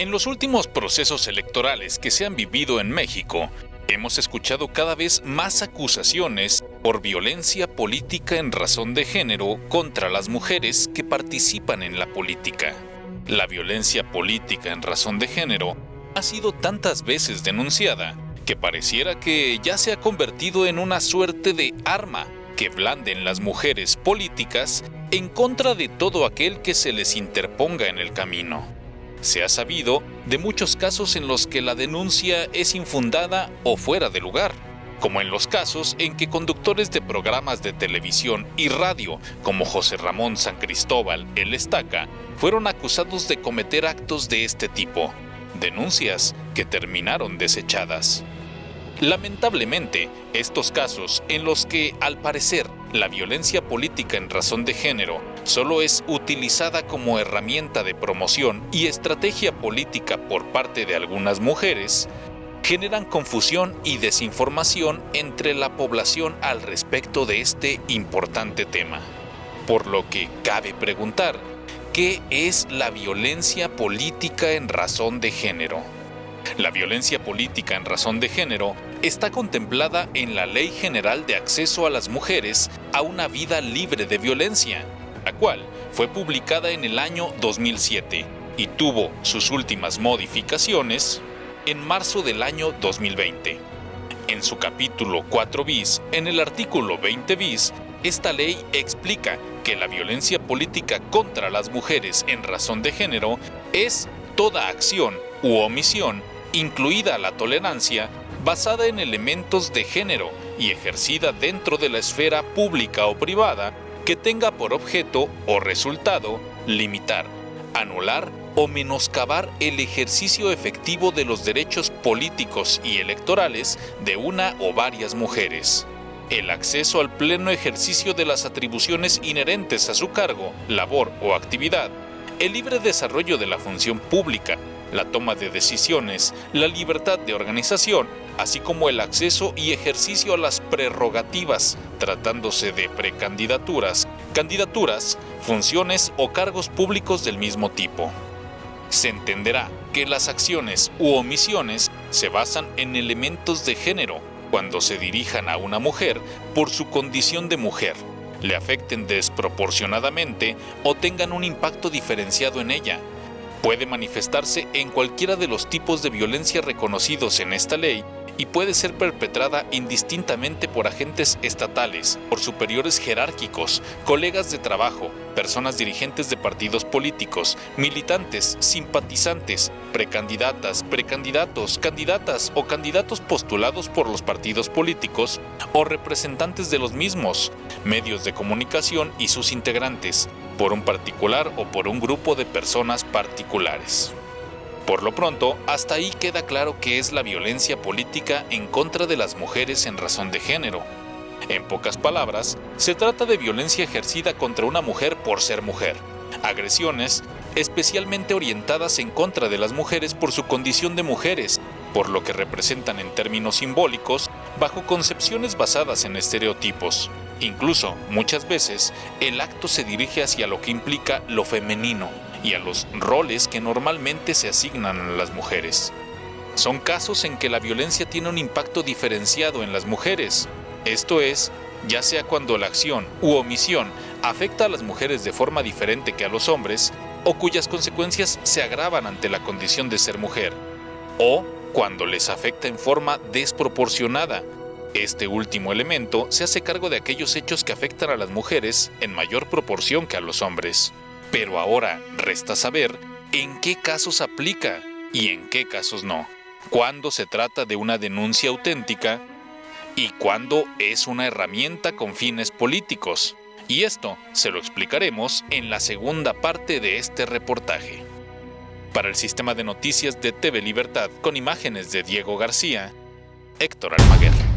En los últimos procesos electorales que se han vivido en México, hemos escuchado cada vez más acusaciones por violencia política en razón de género contra las mujeres que participan en la política. La violencia política en razón de género ha sido tantas veces denunciada que pareciera que ya se ha convertido en una suerte de arma que blanden las mujeres políticas en contra de todo aquel que se les interponga en el camino. Se ha sabido de muchos casos en los que la denuncia es infundada o fuera de lugar, como en los casos en que conductores de programas de televisión y radio, como José Ramón San Cristóbal El Estaca, fueron acusados de cometer actos de este tipo, denuncias que terminaron desechadas. Lamentablemente, estos casos en los que, al parecer, la violencia política en razón de género solo es utilizada como herramienta de promoción y estrategia política por parte de algunas mujeres, generan confusión y desinformación entre la población al respecto de este importante tema. Por lo que cabe preguntar, ¿qué es la violencia política en razón de género? La violencia política en razón de género está contemplada en la Ley General de Acceso a las Mujeres a una vida libre de violencia, la cual fue publicada en el año 2007 y tuvo sus últimas modificaciones en marzo del año 2020. En su capítulo 4 bis, en el artículo 20 bis, esta ley explica que la violencia política contra las mujeres en razón de género es toda acción u omisión, incluida la tolerancia, basada en elementos de género y ejercida dentro de la esfera pública o privada que tenga por objeto o resultado limitar, anular o menoscabar el ejercicio efectivo de los derechos políticos y electorales de una o varias mujeres, el acceso al pleno ejercicio de las atribuciones inherentes a su cargo, labor o actividad, el libre desarrollo de la función pública, la toma de decisiones, la libertad de organización, así como el acceso y ejercicio a las prerrogativas, tratándose de precandidaturas, candidaturas, funciones o cargos públicos del mismo tipo. Se entenderá que las acciones u omisiones se basan en elementos de género cuando se dirijan a una mujer por su condición de mujer, le afecten desproporcionadamente o tengan un impacto diferenciado en ella, Puede manifestarse en cualquiera de los tipos de violencia reconocidos en esta ley y puede ser perpetrada indistintamente por agentes estatales, por superiores jerárquicos, colegas de trabajo, personas dirigentes de partidos políticos, militantes, simpatizantes, precandidatas, precandidatos, candidatas o candidatos postulados por los partidos políticos o representantes de los mismos, medios de comunicación y sus integrantes, por un particular o por un grupo de personas particulares. Por lo pronto, hasta ahí queda claro que es la violencia política en contra de las mujeres en razón de género. En pocas palabras, se trata de violencia ejercida contra una mujer por ser mujer, agresiones especialmente orientadas en contra de las mujeres por su condición de mujeres, por lo que representan en términos simbólicos bajo concepciones basadas en estereotipos. Incluso, muchas veces, el acto se dirige hacia lo que implica lo femenino, y a los roles que normalmente se asignan a las mujeres. Son casos en que la violencia tiene un impacto diferenciado en las mujeres, esto es, ya sea cuando la acción u omisión afecta a las mujeres de forma diferente que a los hombres, o cuyas consecuencias se agravan ante la condición de ser mujer, o cuando les afecta en forma desproporcionada. Este último elemento se hace cargo de aquellos hechos que afectan a las mujeres en mayor proporción que a los hombres. Pero ahora resta saber en qué casos aplica y en qué casos no, cuándo se trata de una denuncia auténtica y cuándo es una herramienta con fines políticos. Y esto se lo explicaremos en la segunda parte de este reportaje. Para el sistema de noticias de TV Libertad con imágenes de Diego García, Héctor Almaguer.